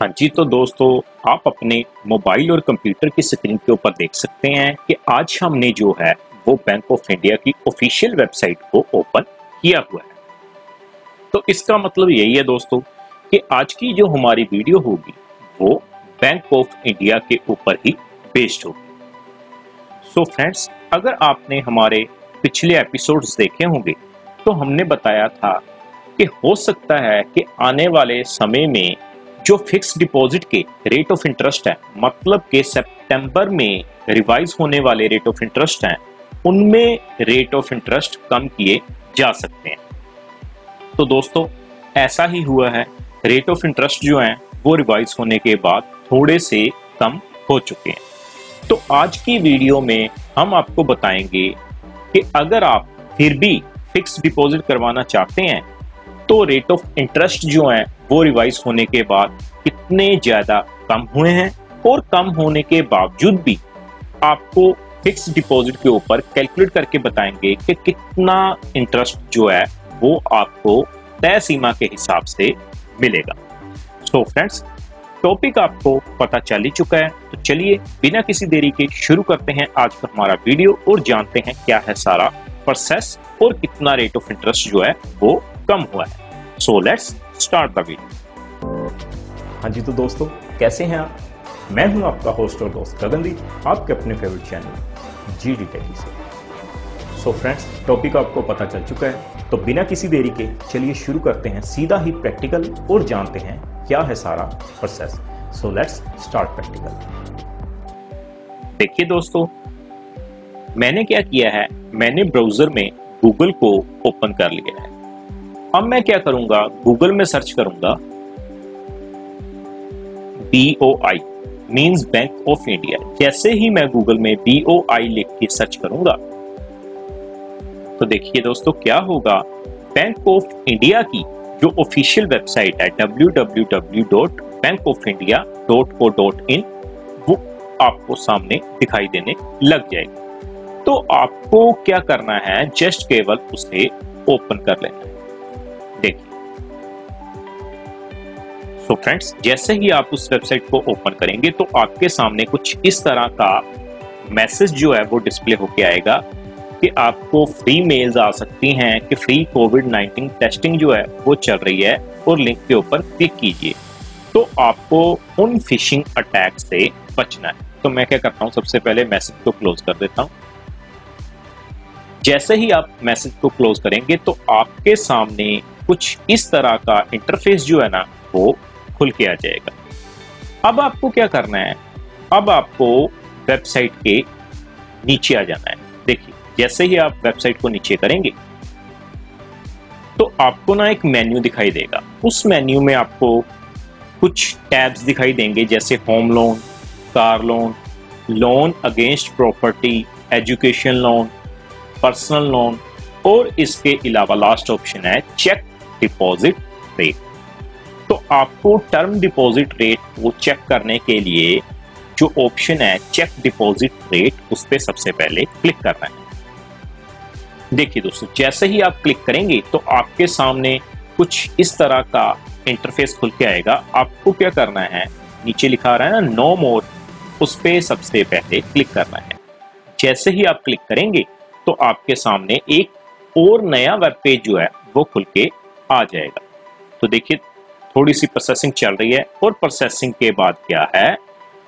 हाँ जी तो दोस्तों, आप अपने मोबाइल और कंप्यूटर की स्क्रीन के ऊपर देख सकते हैं कि आज हमने जो है, वो बैंक ऑफ़ इंडिया की ऑफिशियल वेबसाइट को ओपन किया हुआ है। तो इसका मतलब यही है दोस्तों कि आज की जो हमारी वीडियो होगी, वो बैंक ऑफ़ इंडिया के ऊपर ही बेस्ड होगी। सो so फ्रेंड्स अगर आपने हमारे पिछले एपिसोड्स देखे होंगे तो हमने बताया था कि हो सकता है कि आने वाले समय में जो फिक्स डिपॉजिट के रेट ऑफ़ इंटरेस्ट है मतलब के सितंबर में रिवाइज होने वाले रेट ऑफ़ इंटरेस्ट हैं, उनमें रेट ऑफ़ इंटरेस्ट कम किए जा सकते हैं। तो दोस्तों, ऐसा ही हुआ है। रेट ऑफ़ इंटरेस्ट जो है, वो रिवाइज होने के बाद थोड़े से कम हो चुके हैं। तो आज की वीडियो में हम आपको बताएँगे कि अगर आप फिर भी फिक्स डिपॉजिट करवाना चाहते हैं तो रेट ऑफ़ इंटरेस्ट जो है वो रिवाइज होने के बाद कितने ज़्यादा कम हुए हैं और कम होने के बावजूद भी आपको फिक्स डिपॉजिट के ऊपर कैलकुलेट करके बताएँगे कि कितना इंटरेस्ट जो है वो आपको तय सीमा के हिसाब से मिलेगा। सो फ्रेंड्स टॉपिक आपको पता चल ही चुका है। तो चलिए बिना किसी देरी के शुरू करते हैं आज का हमारा वीडियो और जानते हैं क्या है सारा प्रोसेस और कितना रेट ऑफ़ इंटरेस्ट जो है वो कम हुआ है। So let's start the video हाँ जी तो दोस्तों कैसे हैं आप? मैं हूँ आपका होस्ट और दोस्त गगनदीप आपके अपने favourite channel G D tele से। सो फ्रेंड्स टॉपिक आपको पता चल चुका है तो बिना किसी देरी के चलिए शुरू करते हैं सीधा ही प्रैक्टिकल और जानते हैं क्या है सारा process so let's start practical देखिए दोस्तों मैंने क्या किया है मैंने ब्राउज़र में गूगल को ओपन कर लिया है। अब मैं क्या करूँगा? गूगल में सर्च करूँगा B O I means Bank of India जैसे ही मैं गूगल में बी ओ आई लिख के सर्च करूँगा तो देखिए दोस्तों क्या होगा? बैंक ऑफ़ इंडिया की जो ऑफिशियल वेबसाइट है, www.bankofindia.co.in वो आपको सामने दिखाई देने लग जाएगी। तो आपको क्या करना है? जस्ट केवल उसे ओपन कर लेना है। देखिए सो फ्रेंड्स जैसे ही आप उस वेबसाइट को ओपन करेंगे तो आपके सामने कुछ इस तरह का मैसेज जो है, वो डिस्प्ले होके आएगा कि आपको फ्री मेल्स आ सकती हैं, कि फ्री कोविड 19 टेस्टिंग जो है, वो चल रही है, और लिंक के ऊपर क्लिक कीजिए। तो आपको उन फिशिंग अटैक से बचना है। तो मैं क्या करता हूँ, सबसे पहले मैसेज को क्लोज कर देता हूँ। जैसे ही आप मैसेज को क्लोज करेंगे तो आपके सामने कुछ इस तरह का इंटरफेस जो है ना, वो खुल के आ जाएगा। अब आपको क्या करना है? अब आपको वेबसाइट के नीचे आ जाना है। देखिए, जैसे ही आप वेबसाइट को नीचे करेंगे तो आपको ना एक मेन्यू दिखाई देगा। उस मेन्यू में आपको कुछ टैब्स दिखाई देंगे, जैसे home loan car loan loan against property education loan personal loan और इसके अलावा लास्ट ऑप्शन है चेक डिपॉजिट रेट तो आपको टर्म डिपॉजिट रेट को चेक करने के लिए जो ऑप्शन है चेक डिपॉजिट रेट उस पर सबसे पहले क्लिक करना है। देखिए दोस्तों, जैसे ही आप क्लिक करेंगे तो आपके सामने कुछ इस तरह का इंटरफेस खुल के आएगा। आपको क्या करना है? नीचे लिखा रहा है ना नो मोर उस पर सबसे पहले क्लिक करना है। जैसे ही आप क्लिक करेंगे तो आपके सामने एक और नया वेब पेज जो है, वो खुल के आ जाएगा। तो देखिए थोड़ी सी प्रोसेसिंग चल रही है और प्रोसेसिंग के बाद क्या है?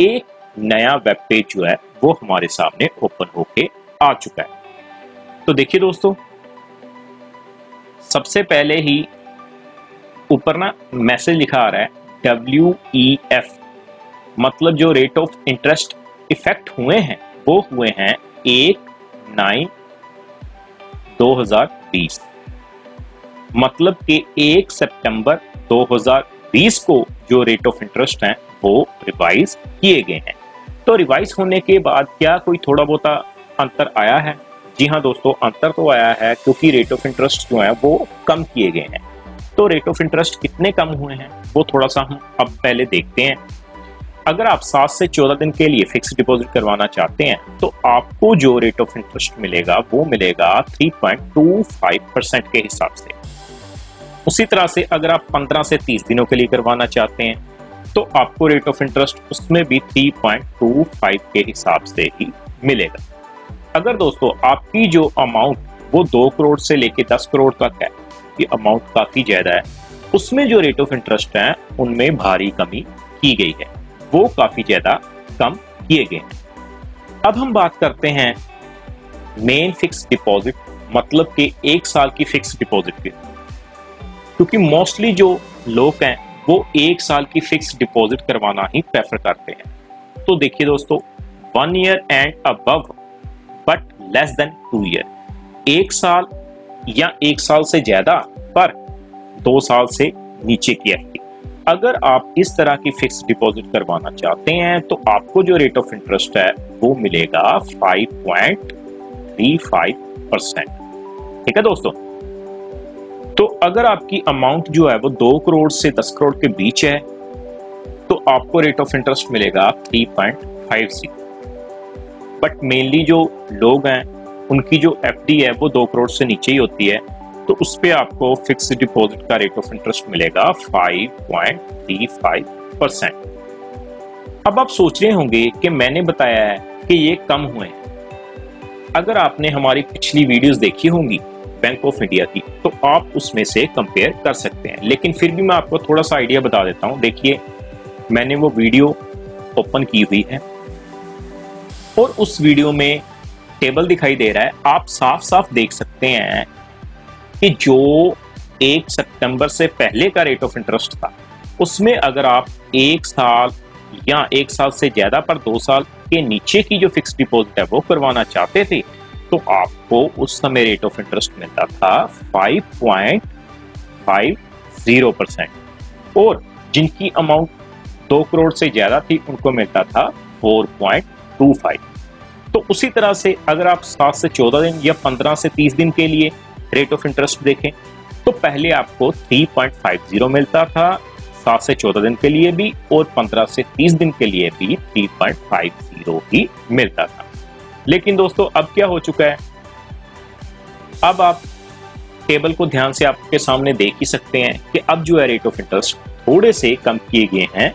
एक नया वेब पेज जो है, वो हमारे सामने ओपन होके आ चुका है। तो देखिए दोस्तों, सबसे पहले ही ऊपर ना मैसेज लिखा आ रहा है डब्ल्यू ई एफ़ मतलब जो रेट ऑफ़ इंटरेस्ट इफ़ेक्ट हुए हैं, वो हुए हैं एक नाइन 2020 मतलब कि एक सितंबर 2020 को जो रेट ऑफ़ इंटरेस्ट हैं, वो रिवाइज किए गए हैं। तो रिवाइज होने के बाद क्या कोई थोड़ा बहुत अंतर आया है? जी हाँ दोस्तों, अंतर तो आया है क्योंकि रेट ऑफ़ इंटरेस्ट जो है, वो कम किए गए हैं। तो रेट ऑफ़ इंटरेस्ट कितने कम हुए हैं, वो थोड़ा सा हम अब पहले देखते हैं। अगर आप सात से चौदह दिन के लिए फिक्स डिपॉजिट करवाना चाहते हैं तो आपको जो रेट ऑफ़ इंटरेस्ट मिलेगा, वो मिलेगा 3.25 परसेंट के हिसाब से। उसी तरह से अगर आप 15 से 30 दिनों के लिए करवाना चाहते हैं तो आपको रेट ऑफ़ इंटरेस्ट उसमें भी 3.25 के हिसाब से ही मिलेगा। अगर दोस्तों, आपकी जो अमाउंट वो दो करोड़ से लेके दस करोड़ तक है, ये अमाउंट काफ़ी ज़्यादा है, उसमें जो रेट ऑफ़ इंटरेस्ट है, उनमें भारी कमी की गई है। वो काफ़ी ज़्यादा कम किए गए हैं। अब हम बात करते हैं मेन फिक्स डिपॉजिट मतलब कि एक साल की फिक्स डिपॉजिट की। क्योंकि मोस्टली जो लोग हैं, वो एक साल की फिक्स डिपॉजिट करवाना ही प्रेफर करते हैं। तो देखिए दोस्तों one year and above but less than two year एक साल या एक साल से ज़्यादा, पर दो साल से नीचे की एफ़ अगर आप इस तरह की फिक्स डिपॉजिट करवाना चाहते हैं तो आपको जो रेट ऑफ़ इंटरेस्ट है, वो मिलेगा 5.35 परसेंट ठीक है दोस्तों? तो अगर आपकी अमाउंट जो है वो दो करोड़ से दस करोड़ के बीच है तो आपको रेट ऑफ़ इंटरेस्ट मिलेगा 3.50 बट मेनली जो लोग हैं, उनकी जो एफडी है वो दो करोड़ से नीचे ही होती है तो उस पर आपको फिक्स डिपॉजिट का रेट ऑफ़ इंटरेस्ट मिलेगा 5.35 परसेंट अब आप सोच रहे होंगे कि मैंने बताया है कि ये कम हुए हैं। अगर आपने हमारी पिछली वीडियोस देखी होंगी बैंक ऑफ़ इंडिया की तो आप उसमें से कंपेयर कर सकते हैं। लेकिन फिर भी मैं आपको थोड़ा सा आइडिया बता देता हूँ। देखिए, मैंने वो वीडियो ओपन की हुई है। और उस वीडियो में टेबल दिखाई दे रहा है। आप साफ़ साफ़ देख सकते हैं कि जो एक सितंबर से पहले का रेट ऑफ़ इंटरेस्ट था, उसमें अगर आप एक साल या एक साल से ज़्यादा पर दो साल के नीचे की जो फिक्स डिपॉजिट है, वो करवाना चाहते थे तो आपको उस समय रेट ऑफ़ इंटरेस्ट मिलता था 5.50 परसेंट और जिनकी अमाउंट दो करोड़ से ज़्यादा थी, उनको मिलता था 4.25 तो उसी तरह से अगर आप सात से चौदह दिन या पंद्रह से तीस दिन के लिए रेट ऑफ़ इंटरेस्ट देखें तो पहले आपको 3.50 मिलता था, सात से चौदह दिन के लिए भी और पंद्रह से तीस दिन के लिए भी 3.50 ही मिलता था। लेकिन दोस्तों, अब क्या हो चुका है? अब आप टेबल को ध्यान से आपके सामने देख ही सकते हैं कि अब जो है रेट ऑफ़ इंटरेस्ट थोड़े से कम किए गए हैं।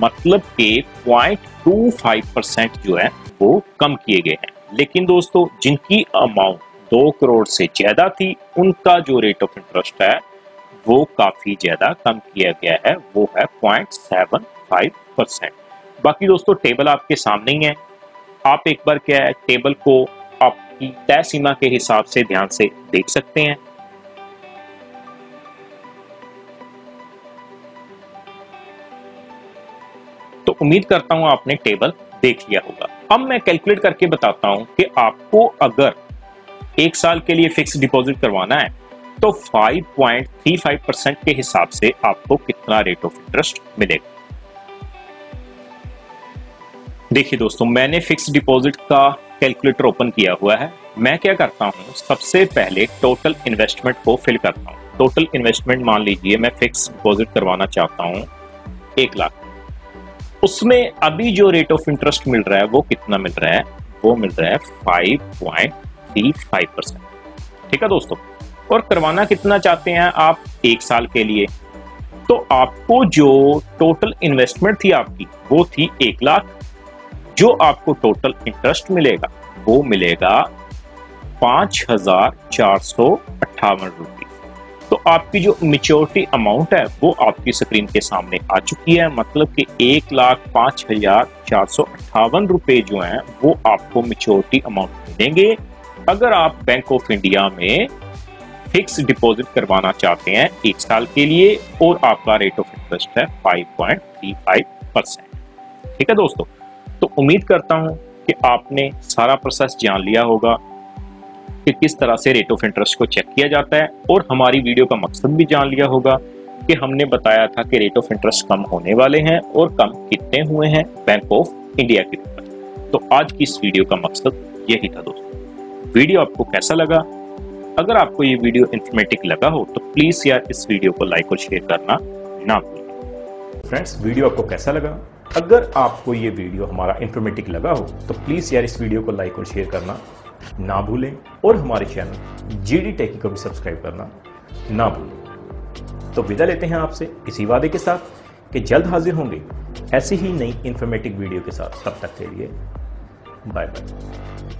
मतलब के पॉइंट टू फाइव परसेंट जो है, वो कम किए गए हैं। लेकिन दोस्तों, जिनकी अमाउंट दो करोड़ से ज़्यादा थी, उनका जो रेट ऑफ़ इंटरेस्ट है, वो काफ़ी ज़्यादा कम किया गया है। वो है पॉइंट सेवन फाइव परसेंट बाकी दोस्तों टेबल आपके सामने ही है। आप एक बार क्या है टेबल को आपकी तय सीमा के हिसाब से ध्यान से देख सकते हैं। तो उम्मीद करता हूँ आपने टेबल देख लिया होगा। अब मैं कैलकुलेट करके बताता हूँ कि आपको अगर एक साल के लिए फिक्स डिपॉजिट करवाना है तो 5.35 परसेंट के हिसाब से आपको कितना रेट ऑफ़ इंटरेस्ट मिलेगा। देखिए दोस्तों, मैंने फिक्स डिपॉजिट का कैलकुलेटर ओपन किया हुआ है। मैं क्या करता हूँ? सबसे पहले टोटल इन्वेस्टमेंट को फिल करता हूँ। टोटल इन्वेस्टमेंट मान लीजिए, मैं फिक्स डिपॉजिट करवाना चाहता हूँ एक लाख। उसमें अभी जो रेट ऑफ़ इंटरेस्ट मिल रहा है, वो कितना मिल रहा है? वो मिल रहा है five point three five percent ठीक है दोस्तों? और करवाना कितना चाहते हैं आप एक साल के लिए? तो आपको जो टोटल इन्वेस्टमेंट थी आपकी, वो थी एक लाख। जो आपको टोटल इंटरेस्ट मिलेगा, वो मिलेगा पाँच हज़ार चार सौ अट्ठावन रुपये। तो आपकी जो मेच्योरिटी अमाउंट है, वो आपकी स्क्रीन के सामने आ चुकी है। मतलब कि एक लाख पाँच हज़ार चार सौ अट्ठावन रुपए जो हैं, वो आपको मेच्योरिटी अमाउंट मिलेंगे। अगर आप बैंक ऑफ़ इंडिया में फिक्स डिपॉजिट करवाना चाहते हैं एक साल के लिए, और आपका रेट ऑफ़ इंटरेस्ट है 5.35 परसेंट ठीक है दोस्तों? तो उम्मीद करता हूँ कि आपने सारा प्रोसेस जान लिया होगा कि किस तरह से रेट ऑफ़ इंटरेस्ट को चेक किया जाता है और हमारी वीडियो का मकसद भी जान लिया होगा कि हमने बताया था कि रेट ऑफ़ इंटरेस्ट कम होने वाले हैं और कम कितने हुए हैं बैंक ऑफ़ इंडिया के ऊपर। तो आज की इस वीडियो का मकसद यही था दोस्तों। वीडियो आपको कैसा लगा? अगर आपको ये वीडियो इन्फॉर्मेटिव लगा हो तो प्लीज़ यार इस वीडियो को लाइक और शेयर करना ना भूलें। फ्रेंड्स वीडियो आपको कैसा लगा? अगर आपको ये वीडियो हमारा इन्फॉर्मेटिव लगा हो तो प्लीज़ यार इस वीडियो को लाइक और शेयर करना ना भूलें और हमारे चैनल जी डी टेकी को भी सब्सक्राइब करना ना भूलें। तो विदा लेते हैं आपसे इसी वादे के साथ कि जल्द हाजिर होंगे ऐसी ही नई इंफॉर्मेटिव वीडियो के साथ। तब तक के लिए बाय बाय